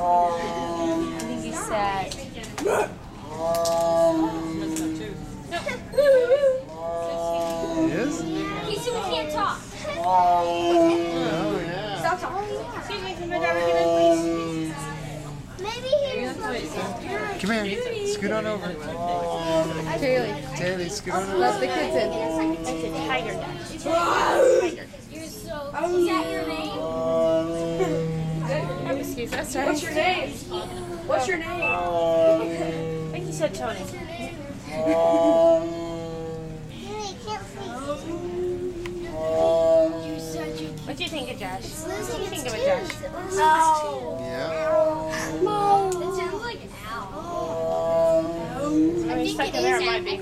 I think he's sad. He is? He said can't talk. Oh, yeah. Stop talking. Excuse me, can my driver get in, please? Maybe he was Come here. Scoot on over. Kaylee, Taylor, scoot on over. let the kids in. It's a tiger Dad. Tiger. Excuse sorry. What's your name? What's your name? Um, I think he said Tony. Um, you said you. What do you think of Josh? What do you think of it, Josh? Oh. Yeah. It sounds like ow. Um, I mean, think second it there is might be. ow.